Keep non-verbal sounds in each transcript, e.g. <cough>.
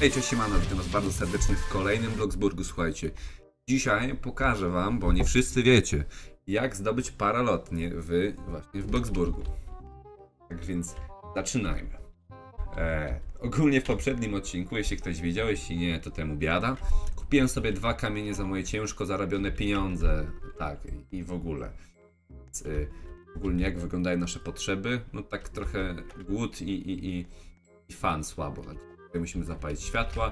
Hej, cześć, siemano, witam was bardzo serdecznie w kolejnym Bloksburgu, słuchajcie. Dzisiaj pokażę wam, bo nie wszyscy wiecie, jak zdobyć paralotnie w, właśnie w Bloksburgu. Tak więc zaczynajmy. E, ogólnie w poprzednim odcinku, jeśli ktoś wiedział, jeśli nie, to temu biada. Kupiłem sobie dwa kamienie za moje ciężko zarobione pieniądze. Tak, i w ogóle. Więc, y, ogólnie jak wyglądają nasze potrzeby, no tak trochę głód i, i, i, i fan słabo. Musimy zapalić światła.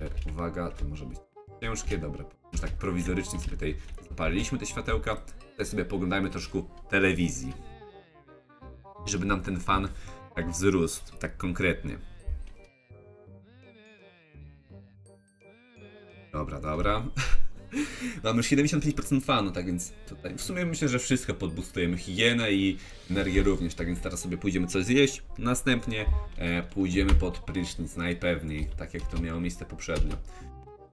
E, uwaga, to może być ciężkie, dobra. Tak prowizorycznie sobie tutaj zapaliliśmy te światełka. Tutaj sobie poglądajmy troszkę telewizji. Żeby nam ten fan tak wzrósł, tak konkretnie. Dobra, dobra. <laughs> Mamy już 75% fanu, tak więc tutaj w sumie myślę, że wszystko podbustujemy. Higienę i energię również, tak więc teraz sobie pójdziemy coś zjeść. Następnie e, pójdziemy pod prysznic, najpewniej, tak jak to miało miejsce poprzednio.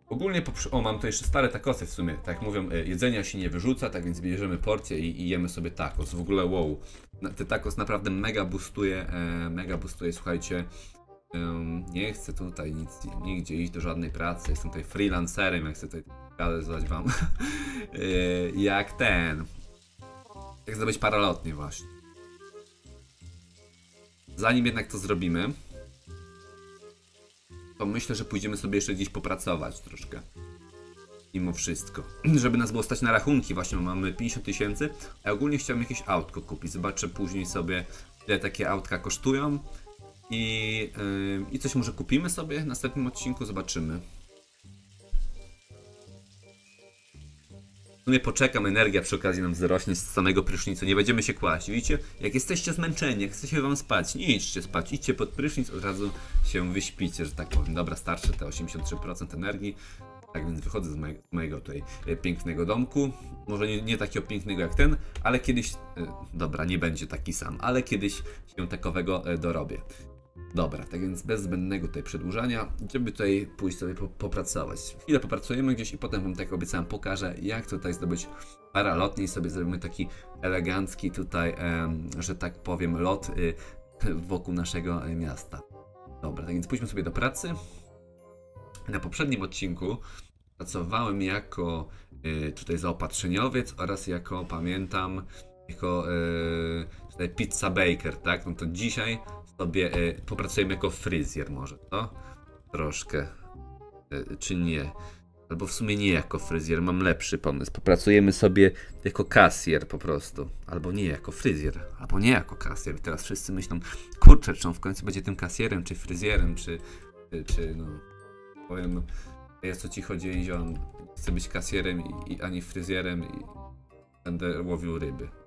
Ogólnie, o mam tu jeszcze stare takosy w sumie, tak mówią, e, jedzenia się nie wyrzuca, tak więc bierzemy porcję i, i jemy sobie tacos. W ogóle wow, Na- te tacos naprawdę mega boostuje, e, mega boostuje, słuchajcie, nie chcę tutaj nic, nigdzie iść do żadnej pracy. Jestem tutaj freelancerem, jak chcę tutaj pokazać wam. Yy, <laughs> jak ten. Jak zdobyć paralotnie właśnie. Zanim jednak to zrobimy, to myślę, że pójdziemy sobie jeszcze gdzieś popracować troszkę. Mimo wszystko. <clears throat> Żeby nas było stać na rachunki, właśnie mamy 50 tysięcy, a ogólnie chciałem jakieś autko kupić. Zobaczę później sobie, ile takie autka kosztują. I, yy, I coś może kupimy sobie w następnym odcinku, zobaczymy. W sumie poczekam, energia przy okazji nam wzrośnie z samego prysznicu, nie będziemy się kłaść. Widzicie? Jak jesteście zmęczeni, jak chcecie wam spać, nie idźcie spać, idźcie pod prysznic, od razu się wyśpicie, że tak powiem. Dobra, starczy te 83% energii. Tak więc wychodzę z mojego, mojego tutaj e, pięknego domku. Może nie, nie takiego pięknego jak ten, ale kiedyś. E, dobra, nie będzie taki sam, ale kiedyś się takowego e, dorobię. Dobra, tak więc bez zbędnego tutaj przedłużania, żeby tutaj pójść sobie po, popracować. Chwilę popracujemy gdzieś i potem wam tak jak obiecałem pokażę, jak tutaj zdobyć paralotnie i sobie zrobimy taki elegancki tutaj, że tak powiem, lot y, wokół naszego y, miasta. Dobra, tak więc pójdźmy sobie do pracy. Na poprzednim odcinku pracowałem jako y, tutaj zaopatrzeniowiec oraz jako, pamiętam, jako tutaj pizza baker, tak? No to dzisiaj sobie y, popracujemy jako fryzjer może, to? Troszkę. Y, czy nie? Albo w sumie nie jako fryzjer, mam lepszy pomysł. Popracujemy sobie jako kasjer po prostu. Albo nie jako fryzjer, albo nie jako kasjer. I teraz wszyscy myślą, kurczę, czy on w końcu będzie tym kasjerem, czy fryzjerem, czy, czy, czy no... Powiem, jest o ci chodzi, że on chce być kasjerem, i, i, a nie fryzjerem i będę łowił ryby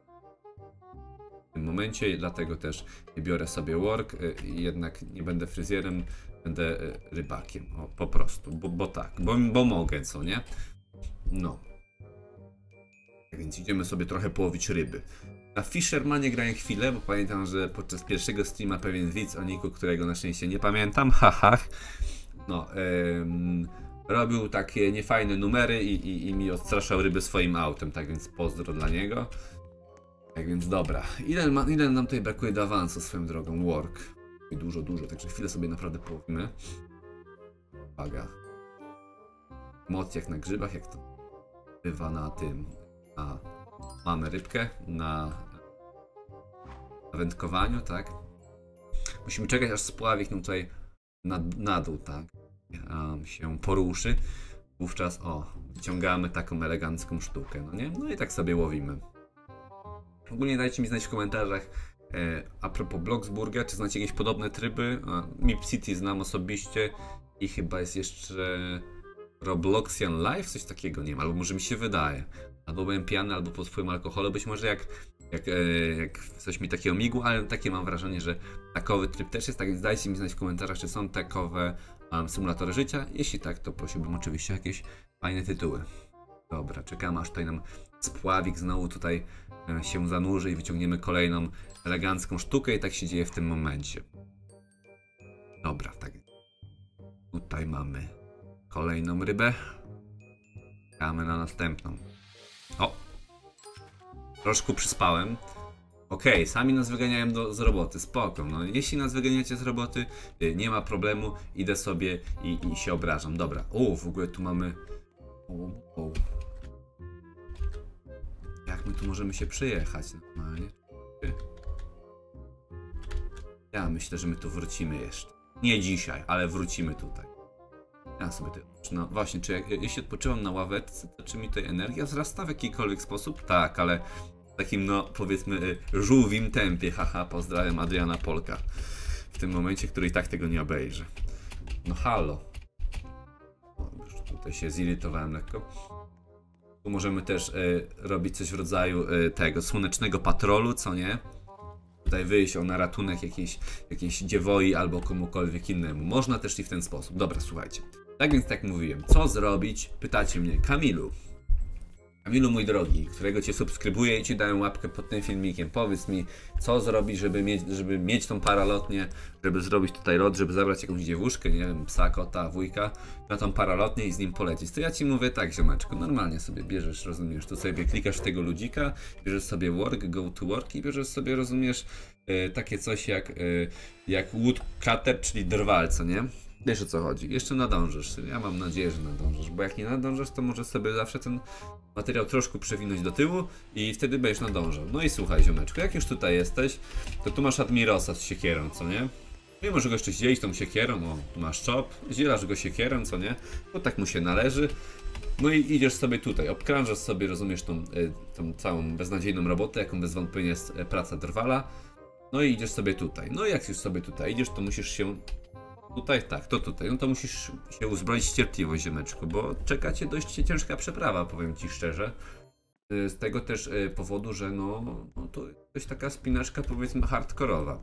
tym momencie, dlatego też biorę sobie work y, jednak nie będę fryzjerem, będę y, rybakiem, o, po prostu, bo, bo tak, bo, bo mogę, co nie? No. Tak Więc idziemy sobie trochę połowić ryby. Na Fishermanie grałem chwilę, bo pamiętam, że podczas pierwszego streama pewien widz o niku, którego na szczęście nie pamiętam, <laughs> haha, no, ym, robił takie niefajne numery i, i, i mi odstraszał ryby swoim autem, tak więc pozdro dla niego. Tak więc dobra. Ile, ma, ile nam tutaj brakuje do awansu swoją drogą? Work. I dużo, dużo, także chwilę sobie naprawdę połowimy. Uwaga. Moc jak na grzybach, jak to bywa na tym. A mamy rybkę na, na wędkowaniu, tak? Musimy czekać aż spławik nam tutaj na, na dół, tak? Um, się poruszy. Wówczas, o, wyciągamy taką elegancką sztukę, no nie? No i tak sobie łowimy. Ogólnie dajcie mi znać w komentarzach e, a propos Bloxburga, czy znacie jakieś podobne tryby. A, Mip City znam osobiście i chyba jest jeszcze Robloxian Live, coś takiego nie ma, albo może mi się wydaje. Albo byłem pijany, albo pod wpływem alkoholu, być może jak, jak, e, jak coś mi takiego migło, ale takie mam wrażenie, że takowy tryb też jest, tak więc dajcie mi znać w komentarzach, czy są takowe um, symulatory życia. Jeśli tak, to prosiłbym oczywiście o jakieś fajne tytuły. Dobra, czekam aż tutaj nam spławik znowu tutaj e, się zanurzy i wyciągniemy kolejną elegancką sztukę i tak się dzieje w tym momencie. Dobra, tak. Tutaj mamy kolejną rybę. Czekamy na następną. O! Troszkę przyspałem. Okej, sami nas wyganiają do, z roboty, spoko. No, jeśli nas wyganiacie z roboty, y, nie ma problemu, idę sobie i, i się obrażam. Dobra. O, w ogóle tu mamy. O, o. Jak my tu możemy się przejechać normalnie? Ja myślę, że my tu wrócimy jeszcze. Nie dzisiaj, ale wrócimy tutaj. Ja sobie to. No właśnie, czy jak, jeśli odpoczywam na ławeczce, to czy mi tutaj energia wzrasta w jakikolwiek sposób? Tak, ale w takim, no powiedzmy, y, żółwim tempie. Haha, pozdrawiam Adriana Polka. W tym momencie, który i tak tego nie obejrzy. No halo. O, już tutaj się zirytowałem lekko. Tu możemy też y, robić coś w rodzaju y, tego słonecznego patrolu, co nie? Tutaj wyjść o na ratunek jakiejś, jakiejś dziewoi albo komukolwiek innemu. Można też i w ten sposób. Dobra, słuchajcie. Tak więc tak mówiłem. Co zrobić? Pytacie mnie, Kamilu. Kamilu, mój drogi, którego cię subskrybuję i ci dałem łapkę pod tym filmikiem. Powiedz mi, co zrobić, żeby mieć, żeby mieć tą paralotnię, żeby zrobić tutaj lot, żeby zabrać jakąś dziewuszkę, nie wiem, psa, kota, wujka, na tą paralotnię i z nim polecieć. To ja ci mówię tak, ziomeczku, normalnie sobie bierzesz, rozumiesz, tu sobie klikasz tego ludzika, bierzesz sobie work, go to work i bierzesz sobie, rozumiesz, e, takie coś jak, e, jak woodcutter, czyli drwal, co nie? Wiesz o co chodzi. Jeszcze nadążysz. Ja mam nadzieję, że nadążysz, bo jak nie nadążysz, to może sobie zawsze ten materiał troszkę przewinąć do tyłu i wtedy będziesz nadążał. No i słuchaj, ziomeczku, jak już tutaj jesteś, to tu masz Admirosa z siekierą, co nie? Nie może go jeszcze zdzielić tą siekierą, o, tu masz czop, zdzielasz go siekierą, co nie? Bo tak mu się należy. No i idziesz sobie tutaj, obkrążasz sobie, rozumiesz, tą, y, tą całą beznadziejną robotę, jaką bez wątpienia jest e, praca drwala. No i idziesz sobie tutaj. No i jak już sobie tutaj idziesz, to musisz się Tutaj tak, to tutaj. No to musisz się uzbroić w cierpliwość, ziemeczku, bo czeka cię dość ciężka przeprawa, powiem ci szczerze. Y, Z tego też y, powodu, że no, no to jest taka spinaczka powiedzmy hardkorowa.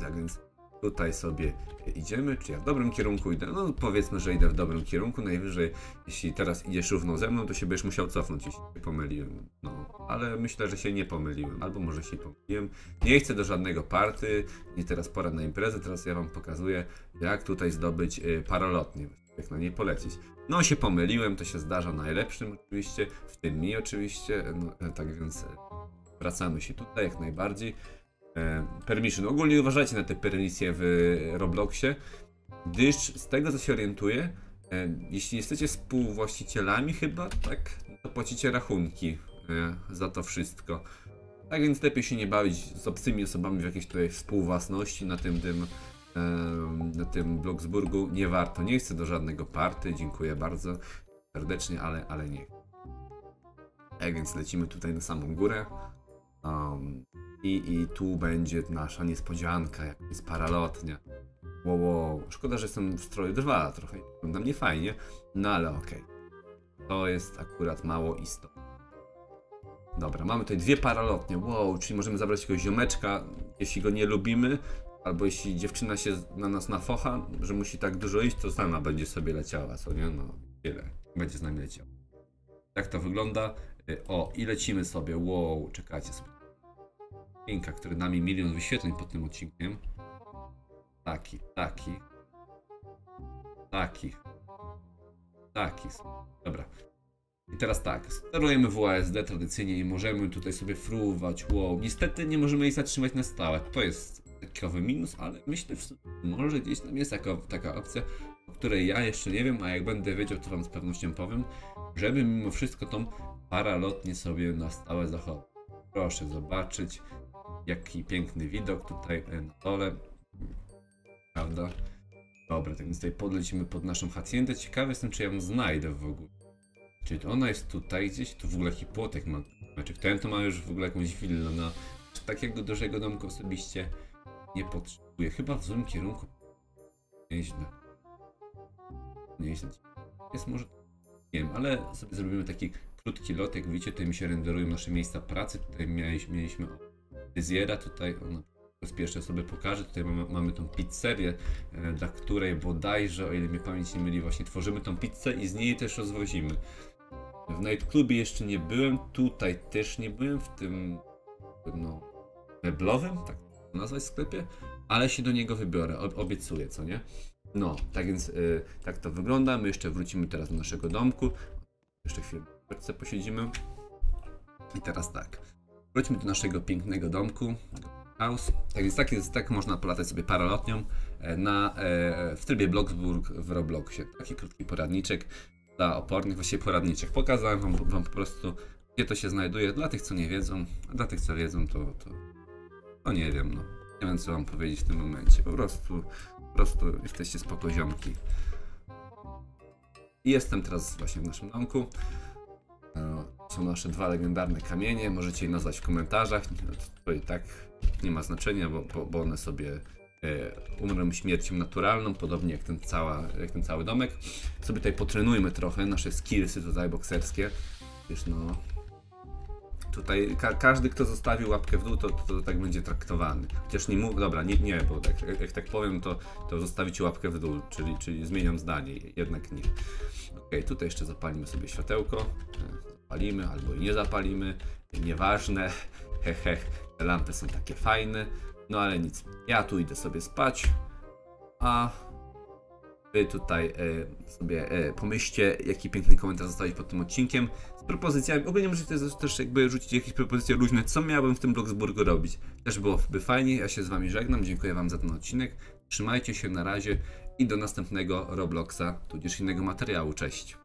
Tak więc tutaj sobie idziemy, czy ja w dobrym kierunku idę? No powiedzmy, że idę w dobrym kierunku. Najwyżej, jeśli teraz idziesz równo ze mną, to się będziesz musiał cofnąć, jeśli się pomyliłem. No, ale myślę, że się nie pomyliłem, albo może się pomyliłem. Nie chcę do żadnego party, nie teraz pora na imprezę, teraz ja wam pokazuję, jak tutaj zdobyć y, paralotnię, jak na niej polecieć. No się pomyliłem, to się zdarza najlepszym oczywiście, w tym mi oczywiście, no, e, tak więc e, wracamy się tutaj jak najbardziej. E, permission. Ogólnie uważajcie na te permisje w Robloxie, gdyż z tego co się orientuję, jeśli jesteście współwłaścicielami chyba, tak, to płacicie rachunki za to wszystko. Tak więc lepiej się nie bawić z obcymi osobami w jakiejś tutaj współwłasności na tym, tym e, na tym Bloksburgu. Nie warto, nie chcę do żadnego party, dziękuję bardzo serdecznie, ale, ale nie. Tak więc lecimy tutaj na samą górę. Um, i, I tu będzie nasza niespodzianka, jak jest paralotnia. Wow, wow. Szkoda, że jestem w stroju drwala trochę. Wygląda mnie fajnie, no ale okej. To jest akurat mało istotne. Dobra, mamy tutaj dwie paralotnie. Wow, czyli możemy zabrać jakiegoś ziomeczka, jeśli go nie lubimy, albo jeśli dziewczyna się na nas nafocha, że musi tak dużo iść, to sama będzie sobie leciała, co nie? No, tyle. Będzie z nami leciała. Tak to wygląda. Y, O, i lecimy sobie. Wow, czekajcie sobie. Pinka, który da mi milion wyświetleń pod tym odcinkiem. Taki, taki. Taki. Taki. Dobra. I teraz tak, sterujemy WASD tradycyjnie i możemy tutaj sobie fruwać, wow. Niestety nie możemy jej zatrzymać na stałe. To jest ciekawy minus, ale myślę, że może gdzieś tam jest taka, taka opcja, o której ja jeszcze nie wiem, a jak będę wiedział, to wam z pewnością powiem, żeby mimo wszystko tą paralotnię sobie na stałe zachować. Proszę zobaczyć, jaki piękny widok tutaj na dole. Prawda? Dobra, tak więc tutaj podlecimy pod naszą haciendę. Ciekawy jestem, czy ją znajdę w ogóle. Czy to ona jest tutaj gdzieś? Tu w ogóle hipłotek ma. Znaczy, ten to ma już w ogóle jakąś willę. No, takiego dużego domku osobiście nie potrzebuję. Chyba w złym kierunku. Nieźle. Nieźle. Jest może. Nie wiem, ale sobie zrobimy taki krótki lot. Jak widzicie, tutaj mi się renderują nasze miejsca pracy. Tutaj mieliśmy, mieliśmy fryzjera. Tutaj ona raz pierwsze sobie pokażę. Tutaj mamy, mamy tą pizzerię, e, dla której bodajże, o ile mnie pamięć nie myli, właśnie tworzymy tą pizzę i z niej też rozwozimy. W nightclubie jeszcze nie byłem, tutaj też nie byłem, w tym no, meblowym, tak to nazwać sklepie, ale się do niego wybiorę, ob obiecuję, co nie? No, tak więc y, tak to wygląda. My jeszcze wrócimy teraz do naszego domku. Jeszcze chwilę w posiedzimy. I teraz tak. Wróćmy do naszego pięknego domku. House. Tak więc tak, jest, tak można polatać sobie paralotnią e, na, e, w trybie Bloxburg w Robloxie. Taki krótki poradniczek dla opornych, właściwie poradniczek. Pokazałem wam, wam po prostu, gdzie to się znajduje. Dla tych, co nie wiedzą, a dla tych, co wiedzą, to, to, to nie wiem, no. Nie wiem, co wam powiedzieć w tym momencie. Po prostu, po prostu jesteście spokoziomki. I jestem teraz właśnie w naszym domku. E, Są nasze dwa legendarne kamienie, możecie je nazwać w komentarzach. To i tak nie ma znaczenia, bo, bo, bo one sobie e, umrą śmiercią naturalną, podobnie jak ten, cała, jak ten cały domek. Sobie tutaj potrenujmy trochę nasze skillsy tutaj bokserskie. Wiesz, no... Tutaj ka każdy, kto zostawił łapkę w dół, to, to, tak będzie traktowany. Chociaż nie mów, dobra, nie, nie bo tak, jak, jak tak powiem, to, to zostawicie łapkę w dół, czyli, czyli zmieniam zdanie, jednak nie. Okej, tutaj jeszcze zapalimy sobie światełko. E, Zapalimy albo nie zapalimy, nieważne. Hehe, te lampy są takie fajne. No ale nic, ja tu idę sobie spać, a wy tutaj e, sobie e, pomyślcie, jaki piękny komentarz zostawić pod tym odcinkiem z propozycjami. Ogólnie możecie też- też jakby rzucić jakieś propozycje luźne, co miałbym w tym Bloxburgu robić. Też byłoby fajnie, ja się z wami żegnam, dziękuję wam za ten odcinek. Trzymajcie się na razie i do następnego Robloxa, tudzież innego materiału. Cześć.